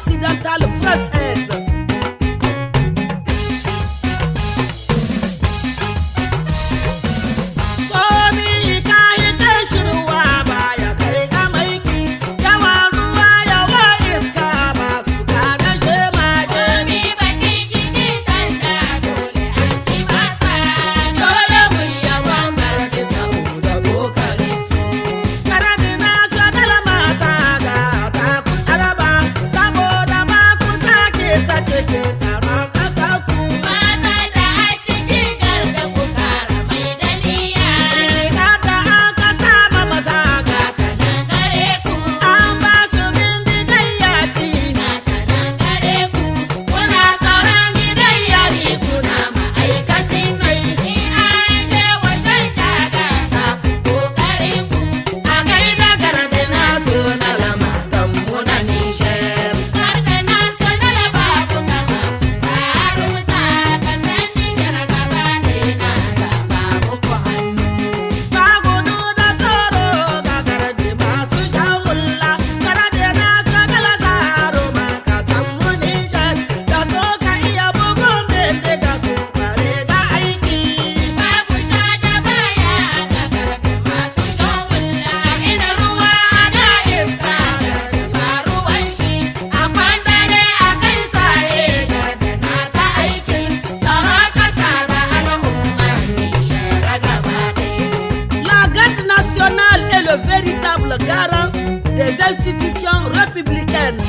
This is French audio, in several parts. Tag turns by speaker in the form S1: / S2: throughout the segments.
S1: accidental. Le véritable garant des institutions républicaines.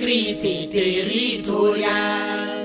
S1: integrity territorial.